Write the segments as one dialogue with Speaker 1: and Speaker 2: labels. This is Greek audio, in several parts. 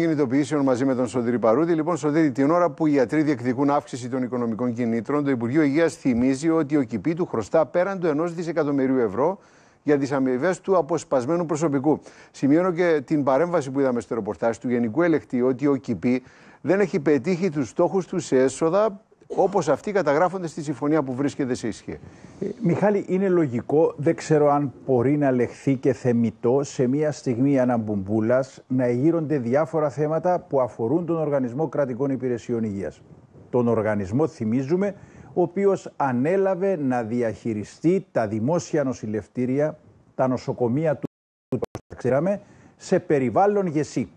Speaker 1: κινητοποιήσεων μαζί με τον Σωτήρη Παρούτη. Λοιπόν, Σωτήρη, την ώρα που οι ιατροί διεκδικούν αύξηση των οικονομικών κινήτρων, το Υπουργείο Υγείας θυμίζει ότι ο ΚΙΠΗ του χρωστά πέραν του 1 δισεκατομμυρίου ευρώ για τις αμοιβές του αποσπασμένου προσωπικού. Σημειώνω και την παρέμβαση που είδαμε στο ρεπορτάζ του Γενικού Ελεκτή ότι ο ΚΙΠΗ δεν έχει πετύχει τους στόχους του σε έσοδα όπως αυτοί καταγράφονται στη συμφωνία που βρίσκεται σε ισχύ.
Speaker 2: Ε, Μιχάλη, είναι λογικό, δεν ξέρω αν μπορεί να λεχθεί και θεμητό σε μια στιγμή αναμπουμπούλα να εγείρονται διάφορα θέματα που αφορούν τον Οργανισμό Κρατικών Υπηρεσιών Υγείας. Τον οργανισμό, θυμίζουμε, ο οποίος ανέλαβε να διαχειριστεί τα δημόσια νοσηλευτήρια, τα νοσοκομεία του, ξέραμε, σε περιβάλλον γεσί.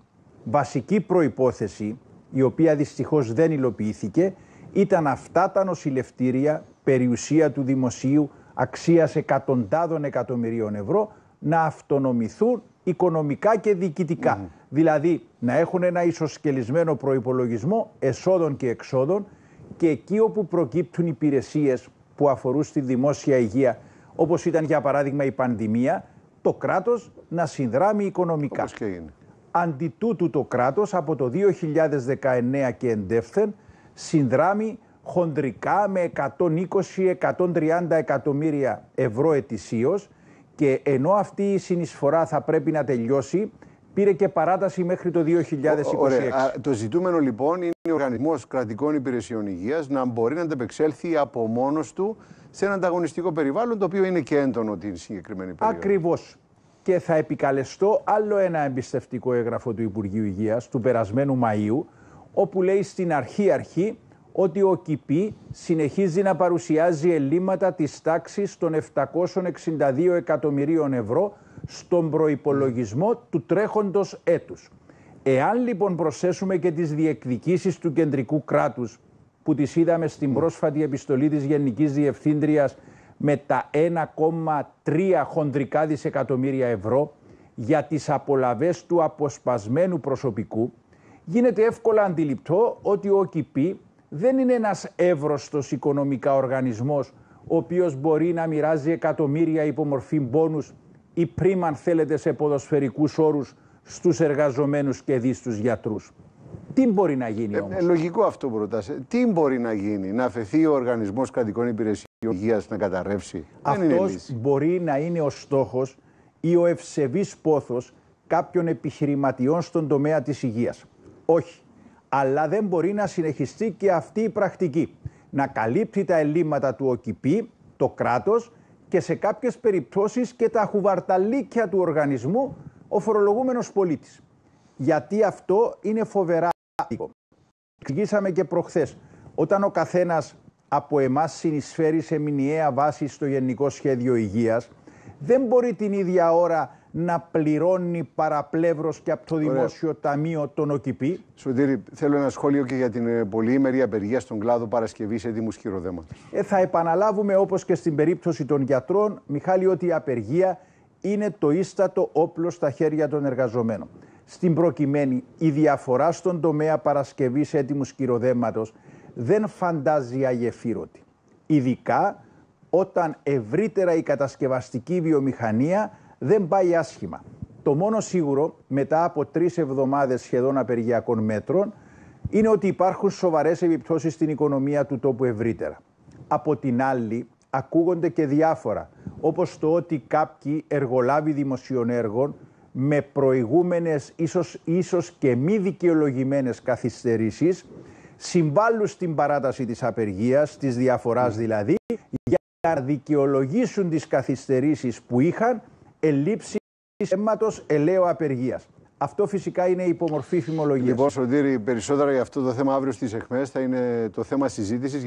Speaker 2: Βασική προϋπόθεση, η οποία δυστυχώς δεν υλοποιήθηκε, ήταν αυτά τα νοσηλευτήρια περιουσία του δημοσίου αξίας εκατοντάδων εκατομμυρίων ευρώ να αυτονομηθούν οικονομικά και διοικητικά. Δηλαδή να έχουν ένα ισοσκελισμένο προϋπολογισμό εσόδων και εξόδων και εκεί όπου προκύπτουν υπηρεσίες που αφορούν στη δημόσια υγεία όπως ήταν για παράδειγμα η πανδημία το κράτος να συνδράμει οικονομικά.
Speaker 1: Όπως και είναι.
Speaker 2: Αντί τούτου το κράτος από το 2019 και εντεύθεν συνδράμει χοντρικά με 120-130 εκατομμύρια ευρώ ετησίως και ενώ αυτή η συνεισφορά θα πρέπει να τελειώσει, πήρε και παράταση μέχρι το 2026.
Speaker 1: Ωραία. Το ζητούμενο λοιπόν είναι ο Οργανισμός Κρατικών Υπηρεσιών Υγείας να μπορεί να ανταπεξέλθει από μόνος του σε ένα ανταγωνιστικό περιβάλλον, το οποίο είναι και έντονο την συγκεκριμένη περίοδο.
Speaker 2: Ακριβώς. Και θα επικαλεστώ άλλο ένα εμπιστευτικό έγγραφο του Υπουργείου Υγείας του περασμένου Μαΐου, όπου λέει στην αρχή-αρχή ότι ο ΚΙΠΗ συνεχίζει να παρουσιάζει ελλείμματα της τάξης των 762 εκατομμυρίων ευρώ στον προϋπολογισμό του τρέχοντος έτους. Εάν λοιπόν προσθέσουμε και τις διεκδικήσεις του κεντρικού κράτους που τις είδαμε στην πρόσφατη επιστολή της Γενικής Διευθύντριας με τα 1,3 χοντρικά δισεκατομμύρια ευρώ για τις απολαβές του αποσπασμένου προσωπικού, γίνεται εύκολα αντιληπτό ότι ο ΚΙΠΗ δεν είναι ένας εύρωστος οικονομικά οργανισμός ο οποίος μπορεί να μοιράζει εκατομμύρια υπομορφή μπόνους ή πριν αν θέλετε σε ποδοσφαιρικούς όρους στους εργαζομένους και δι στους γιατρούς. Τι μπορεί να γίνει ε, όμως;
Speaker 1: Ε, λογικό αυτό που ρωτάς. Ε, τι μπορεί να γίνει, να αφαιθεί ο Οργανισμός Κρατικών Υπηρεσιών Υγείας να καταρρεύσει;
Speaker 2: Αυτός μπορεί να είναι ο στόχος ή ο ευσεβής πόθος κάποιων επιχειρηματιών στον τομέα της υγείας. Όχι αλλά δεν μπορεί να συνεχιστεί και αυτή η πρακτική. Να καλύπτει τα ελλείμματα του ΟΚΙΠΗ, το κράτος και σε κάποιες περιπτώσεις και τα χουβαρταλίκια του οργανισμού ο φορολογούμενος πολίτης. Γιατί αυτό είναι φοβερά Εξηγήσαμε και προχθές, όταν ο καθένας από εμάς συνεισφέρει σε μηνιαία βάση στο Γενικό Σχέδιο Υγείας, δεν μπορεί την ίδια ώρα να πληρώνει παραπλεύρος και από το Δημόσιο Ταμείο τον ΟΚΙΠΗ.
Speaker 1: Σωτήρη, θέλω ένα σχόλιο και για την ε, πολυήμερη απεργία στον κλάδο Παρασκευής έτοιμου χειροδέματο.
Speaker 2: Ε, θα επαναλάβουμε όπως και στην περίπτωση των γιατρών, Μιχάλη, ότι η απεργία είναι το ίστατο όπλο στα χέρια των εργαζομένων. Στην προκειμένη, η διαφορά στον τομέα Παρασκευής έτοιμου χειροδέματο δεν φαντάζει αγεφύρωτη. Ειδικά όταν ευρύτερα η κατασκευαστική βιομηχανία δεν πάει άσχημα. Το μόνο σίγουρο μετά από τρεις εβδομάδες σχεδόν απεργιακών μέτρων είναι ότι υπάρχουν σοβαρές επιπτώσεις στην οικονομία του τόπου ευρύτερα. Από την άλλη ακούγονται και διάφορα, όπως το ότι κάποιοι εργολάβοι δημοσίων έργων με προηγούμενες ίσως, ίσως και μη δικαιολογημένες καθυστερήσεις συμβάλλουν στην παράταση της απεργίας, της διαφοράς δηλαδή, για να δικαιολογήσουν τις καθυστερήσεις που είχαν ελλείψη αίματος ελαίου απεργίας. Αυτό φυσικά είναι υπομορφή φημολογίας.
Speaker 1: Λοιπόν, Σωτήρη, περισσότερα για αυτό το θέμα αύριο στις ΕΧΜΕΣ θα είναι το θέμα συζήτησης.